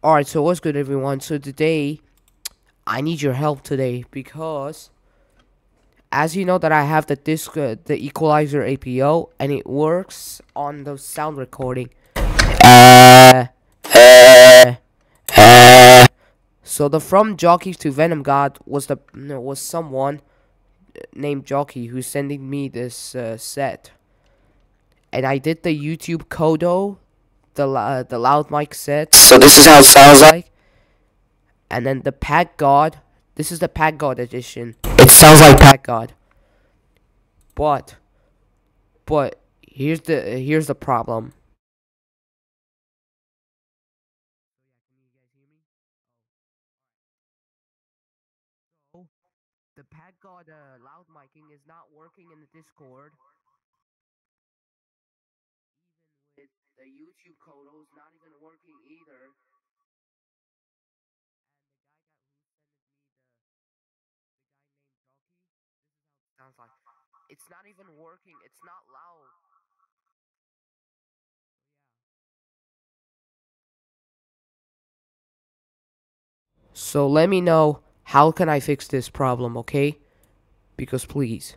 Alright, so what's good everyone? So today, I need your help today because as you know that I have the disc, uh, the equalizer APO and it works on the sound recording. so the from jockey to Venom God was the was someone named Jockey who's sending me this uh, set. And I did the YouTube Kodo the uh, the loud mic set. So this is how it sounds like. And then the Pack God. This is the Pack God edition. It sounds like Pack God. But, but here's the here's the problem. The Pack God uh, loud micing is not working in the Discord. YouTube Kodo is not even working either. And the guy that who sent me the the guy named Jockey, this is how it sounds like. It's not even working. It's not loud. So let me know how can I fix this problem, okay? Because please.